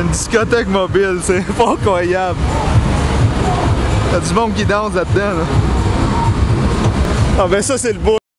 Une discothèque mobile, c'est pas incroyable. Y'a du monde qui danse là-dedans. Là. Ah ben ça c'est le beau.